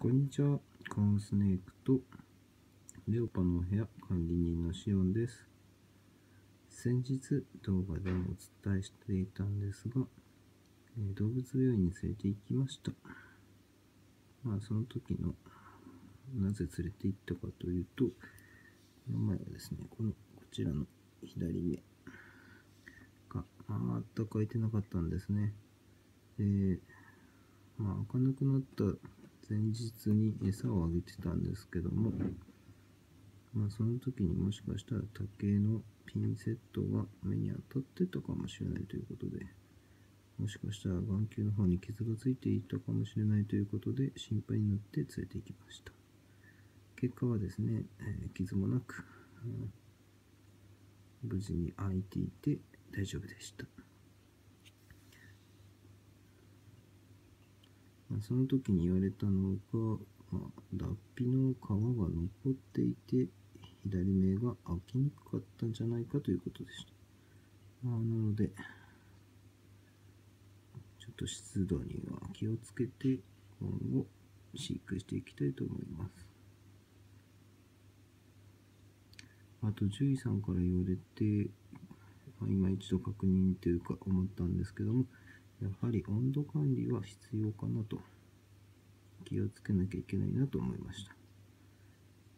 こんにちは。カウンスネークとレオパのお部屋管理人のシオンです。先日動画でもお伝えしていたんですが、えー動物病院に連れて行きました。まあその時のなぜ連れて行ったかというと、この前はですね、このこちらの左目が全く開いてなかったんですね。で、まあ開かなくなった前日に餌をあげてたんですけども、まあその時にもしかしたら竹のピンセットが目に当たってたかもしれないということで、もしかしたら眼球の方に傷がついていたかもしれないということで心配になって連れて行きました。結果はですね、え傷もなく、無事に開いていて大丈夫でした。まあ、その時に言われたのが、まあ、脱皮の皮が残っていて左目が開きにくかったんじゃないかということでした。まあ、なので、ちょっと湿度には気をつけて今後飼育していきたいと思います。あと獣医さんから言われて、まあ、今一度確認というか思ったんですけども、やはり温度管理は必要かなと気をつけなきゃいけないなと思いました。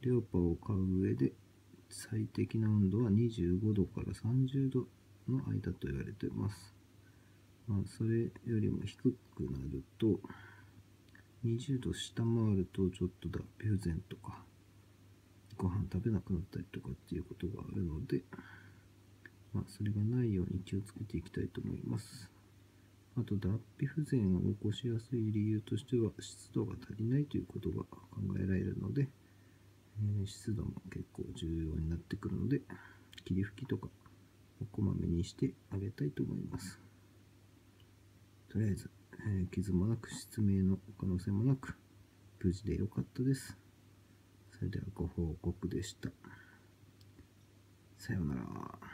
レオパを飼う上で最適な温度は25度から30度の間と言われてます。まあ、それよりも低くなると20度下回るとちょっと脱皮不全とかご飯食べなくなったりとかっていうことがあるので、まあ、それがないように気をつけていきたいと思います。あと、脱皮不全を起こしやすい理由としては、湿度が足りないということが考えられるので、えー湿度も結構重要になってくるので、霧吹きとかをこまめにしてあげたいと思います。とりあえず、えー傷もなく、失明の可能性もなく、無事でよかったです。それではご報告でした。さようなら。